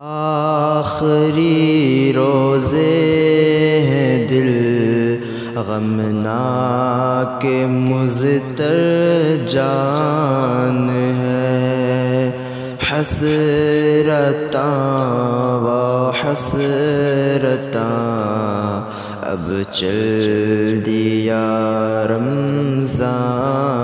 آخری روزے ہیں دل کے مزتر جان ہے۔ حسرتاں و حسرتاں۔ اب چل دیا رمضان۔